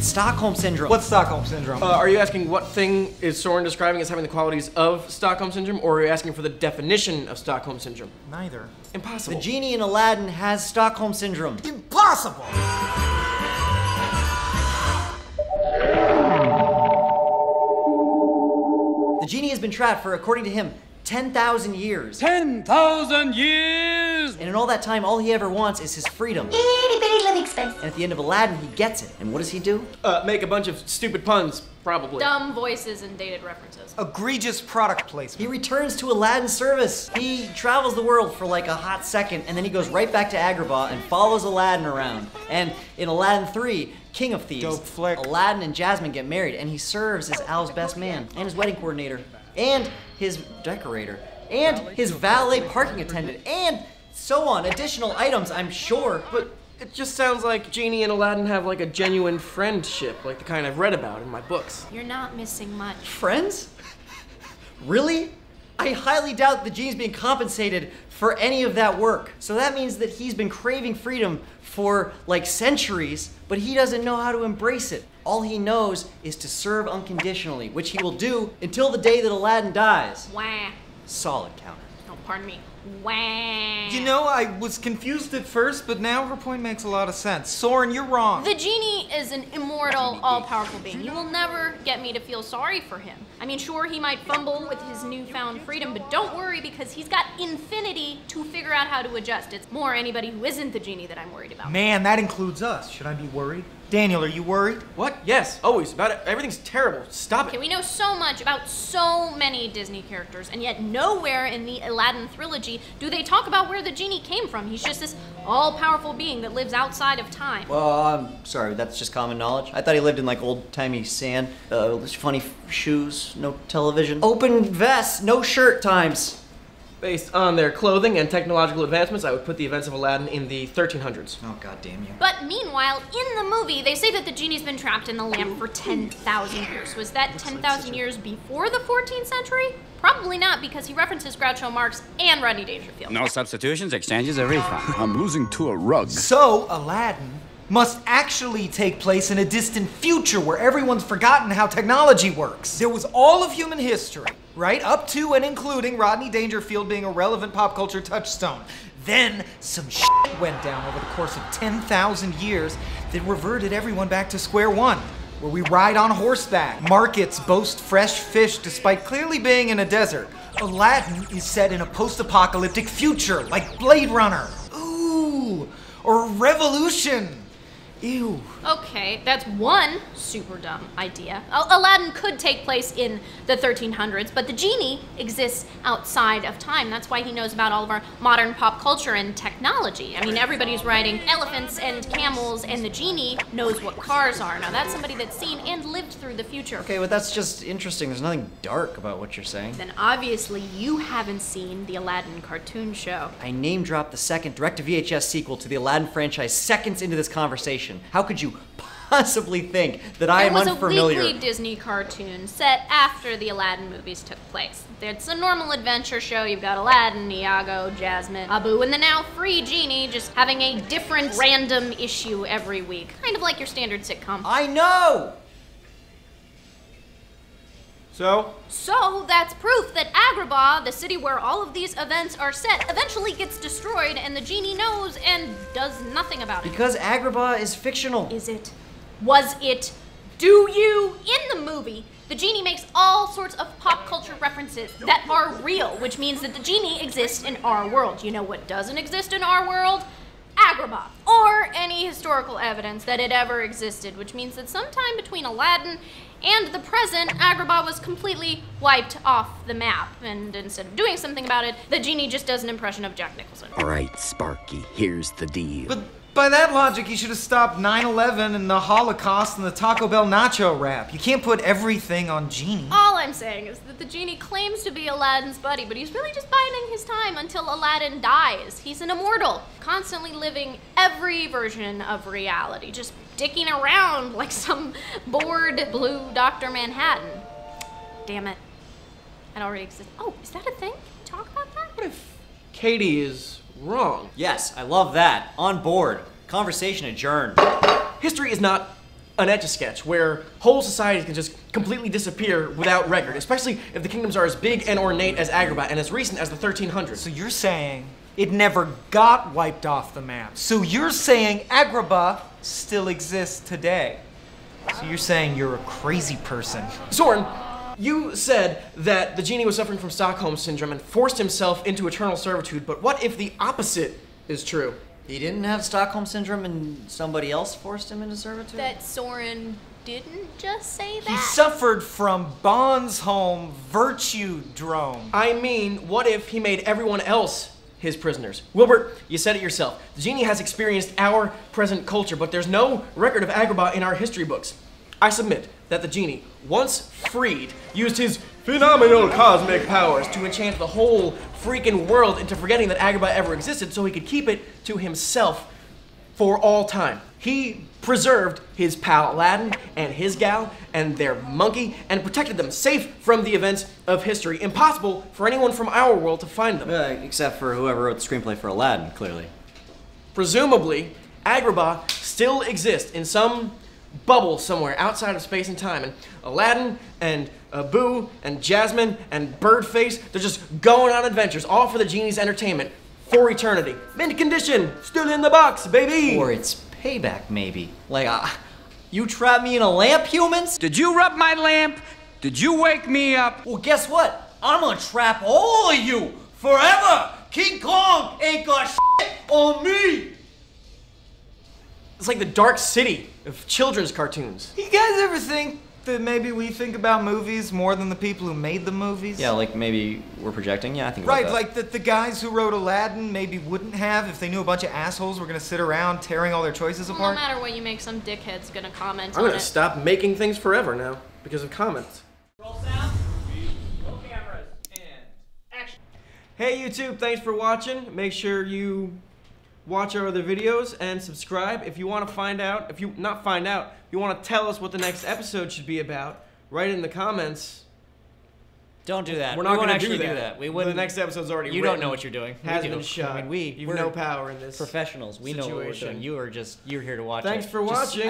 It's Stockholm Syndrome. What's Stockholm Syndrome? Uh, are you asking what thing is Soren describing as having the qualities of Stockholm Syndrome, or are you asking for the definition of Stockholm Syndrome? Neither. Impossible. The genie in Aladdin has Stockholm Syndrome. Impossible! The genie has been trapped for, according to him, 10,000 years. 10,000 years! And in all that time, all he ever wants is his freedom. Itty bitty living space. And at the end of Aladdin, he gets it. And what does he do? Uh, make a bunch of stupid puns, probably. Dumb voices and dated references. Egregious product placement. He returns to Aladdin's service. He travels the world for like a hot second, and then he goes right back to Agrabah and follows Aladdin around. And in Aladdin 3, King of Thieves, Dope flick. Aladdin and Jasmine get married, and he serves as Al's best man, and his wedding coordinator, and his decorator, and his valet parking attendant, and so on. Additional items, I'm sure. But it just sounds like Genie and Aladdin have like a genuine friendship, like the kind I've read about in my books. You're not missing much. Friends? Really? I highly doubt the genie's being compensated for any of that work. So that means that he's been craving freedom for like centuries, but he doesn't know how to embrace it. All he knows is to serve unconditionally, which he will do until the day that Aladdin dies. Wah. Solid counter. Oh, pardon me. Wah. You know, I was confused at first, but now her point makes a lot of sense. Soren, you're wrong. The genie is an immortal, all-powerful being. You will never get me to feel sorry for him. I mean, sure, he might fumble with his newfound freedom, but don't worry because he's got infinity to figure out how to adjust. It's more anybody who isn't the genie that I'm worried about. Man, that includes us. Should I be worried? Daniel, are you worried? What? Yes, always. About it. Everything's terrible. Stop Okay, it. we know so much about so many Disney characters, and yet nowhere in the Aladdin trilogy do they talk about where the genie came from. He's just this all-powerful being that lives outside of time. Well, I'm sorry, that's just common knowledge. I thought he lived in like old timey sand, uh, funny f- shoes, no television, open vests, no shirt times. Based on their clothing and technological advancements, I would put the events of Aladdin in the 1300s. Oh, god damn you. But meanwhile, in the movie, they say that the genie's been trapped in the lamp for 10,000 years. Was that 10,000 years before the 14th century? Probably not, because he references Groucho Marx and Rodney Dangerfield. No substitutions, exchanges, or refund. I'm losing to a rug. So, Aladdin must actually take place in a distant future where everyone's forgotten how technology works. There was all of human history, right? Up to and including Rodney Dangerfield being a relevant pop culture touchstone. Then some shit went down over the course of 10,000 years that reverted everyone back to square one. Where we ride on horseback. Markets boast fresh fish despite clearly being in a desert. Aladdin is set in a post apocalyptic future like Blade Runner. Ooh, or Revolution. Ew. Okay, that's one super dumb idea. Aladdin could take place in the 1300s, but the genie exists outside of time. That's why he knows about all of our modern pop culture and technology. I mean, everybody's riding elephants and camels, and the genie knows what cars are. Now, that's somebody that's seen and lived through the future. Okay, but that's just interesting. There's nothing dark about what you're saying. Then obviously you haven't seen the Aladdin cartoon show. I name dropped the second direct to VHS sequel to the Aladdin franchise seconds into this conversation. How could you possibly think that I am unfamiliar? it am was unfamiliar? a weekly Disney cartoon set after the Aladdin movies took place. It's a normal adventure show. You've got Aladdin, Iago, Jasmine, Abu, and the now free genie just having a different random issue every week. Kind of like your standard sitcom. I know! So, So that's proof that Agrabah, the city where all of these events are set, eventually gets destroyed and the genie knows and does nothing about it. Because Agrabah is fictional. Is it? Was it? Do you? In the movie, the genie makes all sorts of pop culture references that are real, which means that the genie exists in our world. You know what doesn't exist in our world? Agrabah, or any historical evidence that it ever existed, which means that sometime between Aladdin and the present, Agrabah was completely wiped off the map. And instead of doing something about it, the genie just does an impression of Jack Nicholson. All right, Sparky, here's the deal. But by that logic, you should have stopped 9 11 and the Holocaust and the Taco Bell nacho rap. You can't put everything on Genie. All I'm saying is that the genie claims to be Aladdin's buddy, but he's really just biding his time until Aladdin dies. He's an immortal, constantly living every version of reality, just dicking around like some bored blue Dr. Manhattan. Damn it. It already exists. Oh, is that a thing? Can we talk about that? what if Katie is wrong? Yes, I love that. On board. Conversation adjourned. History is not an etch a sketch where whole societies can just completely disappear without record, especially if the kingdoms are as big and ornate as Agrabah and as recent as the 1300s. So you're saying it never got wiped off the map. So you're saying Agrabah still exists today. So you're saying you're a crazy person. Soren, you said that the genie was suffering from Stockholm syndrome and forced himself into eternal servitude, but what if the opposite is true? He didn't have Stockholm syndrome and somebody else forced him into servitude? That Soren didn't just say that. He suffered from Bonsholm virtue drome. I mean, what if he made everyone else his prisoners? Willert, you said it yourself. The genie has experienced our present culture, but there's no record of Agrabah in our history books. I submit that the genie, once freed, used his phenomenal cosmic powers to enchant the whole freaking world into forgetting that Agrabah ever existed so he could keep it to himself for all time. He preserved his pal Aladdin and his gal and their monkey and protected them safe from the events of history. Impossible for anyone from our world to find them. Uh, except for whoever wrote the screenplay for Aladdin, clearly. Presumably, Agrabah still exists in some bubble somewhere outside of space and time, and Aladdin and Abu and Jasmine and Birdface, they're just going on adventures, all for the genie's entertainment for eternity. Mint condition, still in the box, baby! Or it's payback, maybe. Like, uh, you trapped me in a lamp, humans? Did you rub my lamp? Did you wake me up? Well, guess what? I'm gonna trap all of you forever! King Kong ain't got shit on me! It's like the Dark City of children's cartoons. You guys ever think that maybe we think about movies more than the people who made the movies? Yeah, like maybe we're projecting. Yeah, I think about Right, that. like that the guys who wrote Aladdin maybe wouldn't have if they knew a bunch of assholes were gonna sit around tearing all their choices Well, no matter what you make, some dickhead's gonna comment I'm on gonna it. stop making things forever now because of comments. Roll sound. Roll cameras and action. Hey YouTube, thanks for watching. Make sure you watch our other videos and subscribe. If you want to find out, if you not find out, you want to tell us what the next episode should be about, write it in the comments. Don't do that. We're not won't gonna actually do do that. that. We wouldn't. The next episode's already You don't know what you're doing. We Has do. been shot. I mean, we You've we're no power in this. professionals. We know what we're situation. doing. You are just you're here to watch. Thanks it. for Just- watching.